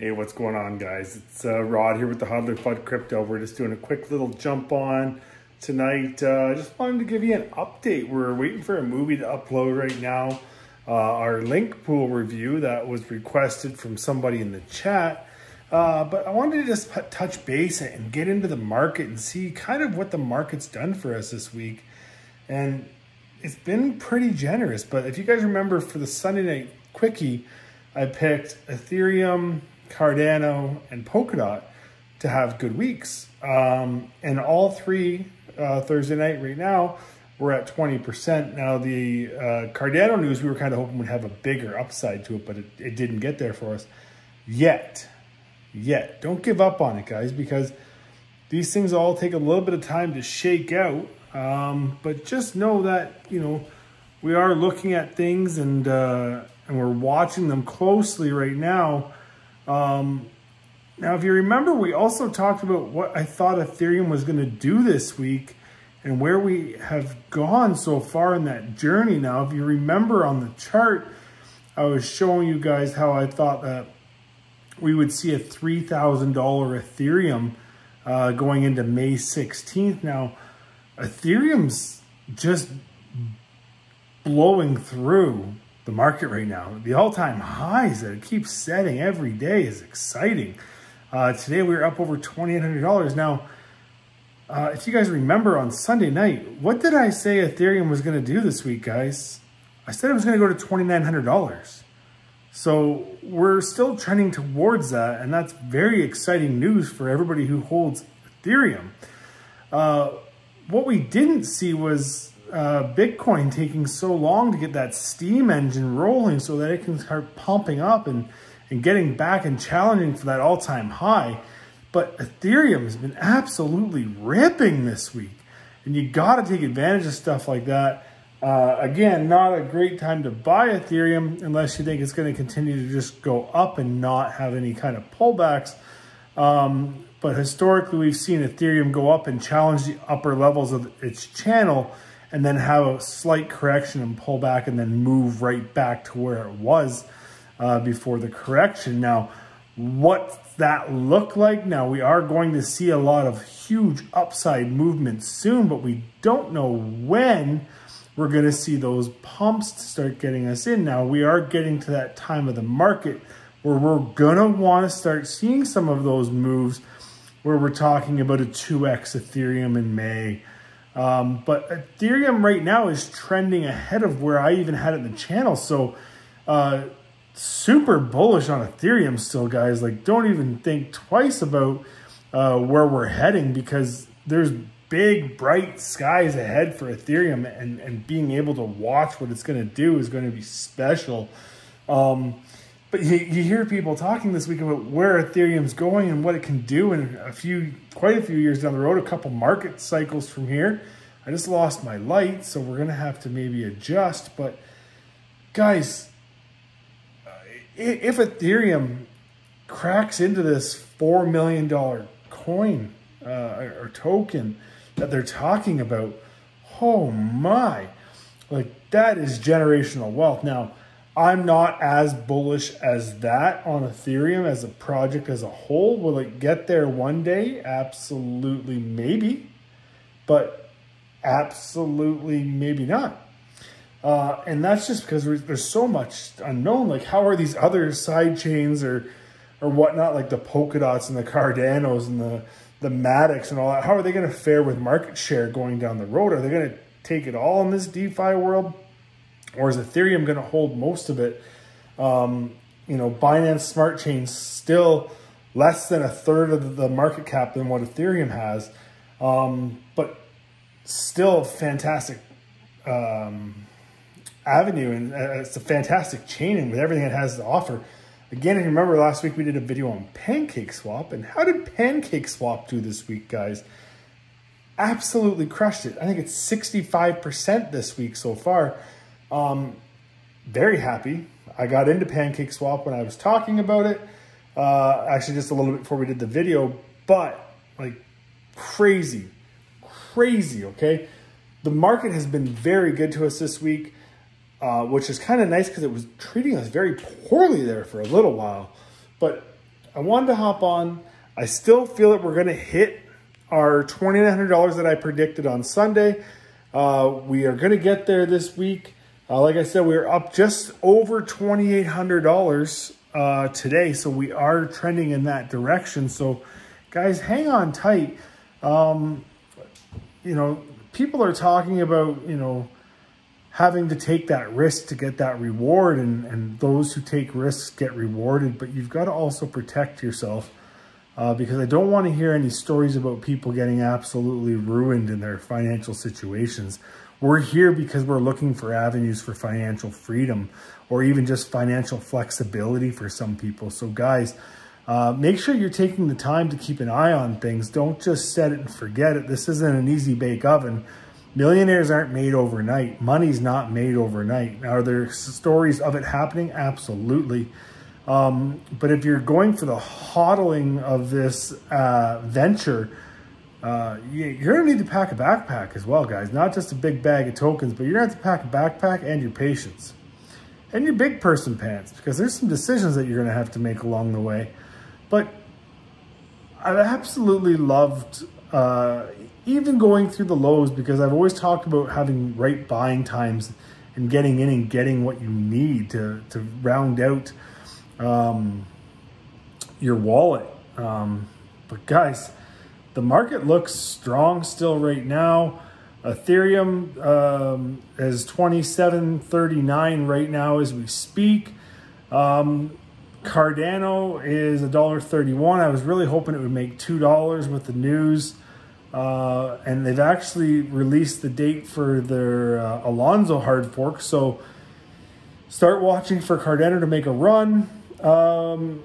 Hey, what's going on, guys? It's uh, Rod here with the Hodler Fud Crypto. We're just doing a quick little jump on tonight. Uh, just wanted to give you an update. We're waiting for a movie to upload right now. Uh, our link pool review that was requested from somebody in the chat. Uh, but I wanted to just touch base and get into the market and see kind of what the market's done for us this week. And it's been pretty generous. But if you guys remember for the Sunday night quickie, I picked Ethereum, Cardano, and Polkadot to have good weeks. Um, and all three uh, Thursday night right now, we're at 20%. Now, the uh, Cardano news, we were kind of hoping would have a bigger upside to it, but it, it didn't get there for us yet. Yet. Don't give up on it, guys, because these things all take a little bit of time to shake out. Um, but just know that, you know, we are looking at things and, uh, and we're watching them closely right now um, now, if you remember, we also talked about what I thought Ethereum was going to do this week and where we have gone so far in that journey. Now, if you remember on the chart, I was showing you guys how I thought that we would see a $3,000 Ethereum uh, going into May 16th. Now, Ethereum's just blowing through the market right now. The all-time highs that it keeps setting every day is exciting. Uh, today we are up over $2,800. Now, uh, if you guys remember on Sunday night, what did I say Ethereum was going to do this week, guys? I said it was going to go to $2,900. So we're still trending towards that, and that's very exciting news for everybody who holds Ethereum. Uh, what we didn't see was uh, Bitcoin taking so long to get that steam engine rolling so that it can start pumping up and, and getting back and challenging for that all-time high. But Ethereum has been absolutely ripping this week. And you got to take advantage of stuff like that. Uh, again, not a great time to buy Ethereum unless you think it's going to continue to just go up and not have any kind of pullbacks. Um, but historically, we've seen Ethereum go up and challenge the upper levels of its channel and then have a slight correction and pull back and then move right back to where it was uh, before the correction. Now, what that look like? Now, we are going to see a lot of huge upside movement soon, but we don't know when we're going to see those pumps start getting us in. Now, we are getting to that time of the market where we're going to want to start seeing some of those moves where we're talking about a 2x Ethereum in May, um, but Ethereum right now is trending ahead of where I even had it in the channel. So uh, super bullish on Ethereum still, guys. Like don't even think twice about uh, where we're heading because there's big, bright skies ahead for Ethereum and, and being able to watch what it's going to do is going to be special. Um, but you, you hear people talking this week about where Ethereum's going and what it can do in a few, quite a few years down the road, a couple market cycles from here. I just lost my light, so we're going to have to maybe adjust. But guys, if Ethereum cracks into this $4 million coin uh, or token that they're talking about, oh my, like that is generational wealth. Now, I'm not as bullish as that on Ethereum as a project as a whole. Will it get there one day? Absolutely, maybe, but absolutely, maybe not. Uh, and that's just because there's so much unknown. Like, how are these other side chains or or whatnot, like the Polkadots and the Cardanos and the the Matics and all that? How are they going to fare with market share going down the road? Are they going to take it all in this DeFi world? Or is Ethereum going to hold most of it? Um, you know, Binance Smart Chain still less than a third of the market cap than what Ethereum has, um, but still fantastic um, avenue and uh, it's a fantastic chain and with everything it has to offer. Again, if you remember last week we did a video on Pancake Swap and how did Pancake Swap do this week, guys? Absolutely crushed it. I think it's 65% this week so far. Um, very happy. I got into Pancake Swap when I was talking about it. Uh, actually, just a little bit before we did the video, but like crazy, crazy, okay? The market has been very good to us this week, uh, which is kind of nice because it was treating us very poorly there for a little while. But I wanted to hop on. I still feel that we're going to hit our $2,900 that I predicted on Sunday. Uh, we are going to get there this week. Uh, like I said, we are up just over $2,800 uh, today. So we are trending in that direction. So guys, hang on tight. Um, you know, people are talking about, you know, having to take that risk to get that reward and, and those who take risks get rewarded, but you've got to also protect yourself uh, because I don't want to hear any stories about people getting absolutely ruined in their financial situations. We're here because we're looking for avenues for financial freedom or even just financial flexibility for some people. So guys, uh, make sure you're taking the time to keep an eye on things. Don't just set it and forget it. This isn't an easy bake oven. Millionaires aren't made overnight. Money's not made overnight. Now, are there stories of it happening? Absolutely. Um, but if you're going for the hodling of this uh, venture, uh, you're going to need to pack a backpack as well, guys. Not just a big bag of tokens, but you're going to have to pack a backpack and your patience. And your big person pants, because there's some decisions that you're going to have to make along the way. But I've absolutely loved uh, even going through the lows because I've always talked about having right buying times and getting in and getting what you need to, to round out um, your wallet. Um, but guys, the market looks strong still right now. Ethereum um, is 27.39 right now as we speak. Um, Cardano is $1.31. I was really hoping it would make $2 with the news. Uh, and they've actually released the date for their uh, Alonzo hard fork. So start watching for Cardano to make a run. Um,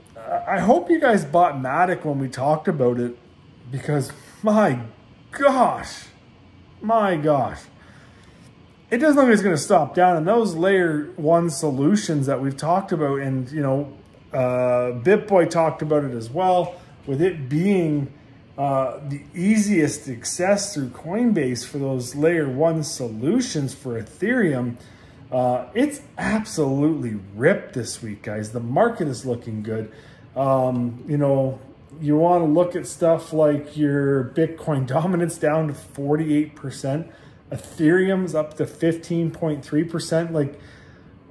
I hope you guys bought Matic when we talked about it because my gosh, my gosh. It doesn't look like it's going to stop down. And those layer one solutions that we've talked about, and you know, uh, BitBoy talked about it as well, with it being uh, the easiest access through Coinbase for those layer one solutions for Ethereum. Uh, it's absolutely ripped this week, guys. The market is looking good. Um, you know, you want to look at stuff like your Bitcoin dominance down to 48%. Ethereum's up to 15.3%. Like,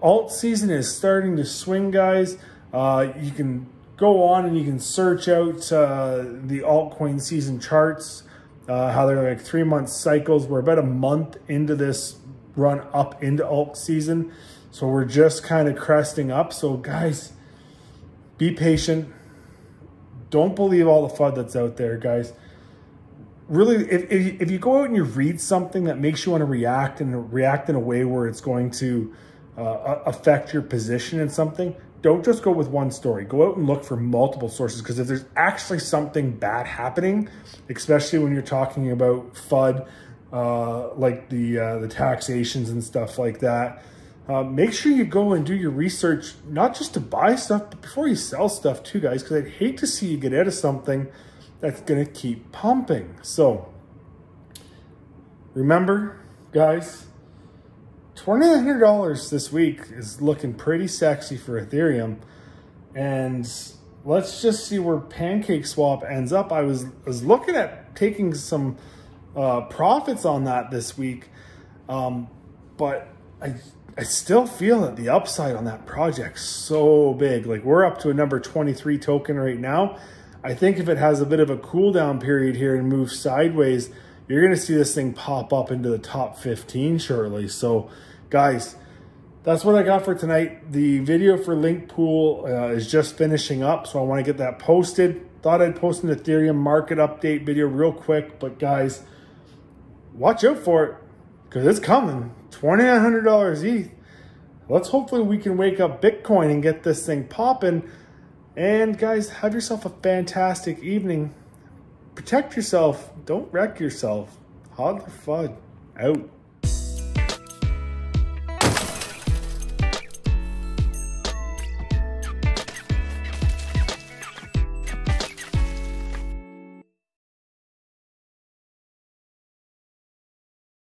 alt season is starting to swing, guys. Uh, you can go on and you can search out uh, the altcoin season charts, uh, how they're like three month cycles. We're about a month into this run up into alt season. So we're just kind of cresting up. So guys, be patient. Don't believe all the FUD that's out there, guys. Really, if, if, if you go out and you read something that makes you want to react and react in a way where it's going to uh, affect your position in something, don't just go with one story. Go out and look for multiple sources because if there's actually something bad happening, especially when you're talking about FUD, uh, like the uh, the taxations and stuff like that, uh, make sure you go and do your research, not just to buy stuff, but before you sell stuff too, guys, because I'd hate to see you get out of something that's going to keep pumping. So remember, guys, $2,900 this week is looking pretty sexy for Ethereum. And let's just see where Pancake Swap ends up. I was, was looking at taking some uh, profits on that this week. Um, but I, I still feel that the upside on that project's so big. Like we're up to a number 23 token right now. I think if it has a bit of a cool down period here and moves sideways, you're going to see this thing pop up into the top 15 shortly. So Guys, that's what I got for tonight. The video for Link Pool uh, is just finishing up, so I want to get that posted. Thought I'd post an Ethereum market update video real quick, but guys, watch out for it because it's coming. $2,900 ETH. Let's hopefully we can wake up Bitcoin and get this thing popping. And guys, have yourself a fantastic evening. Protect yourself. Don't wreck yourself. Hodler FUD. Out.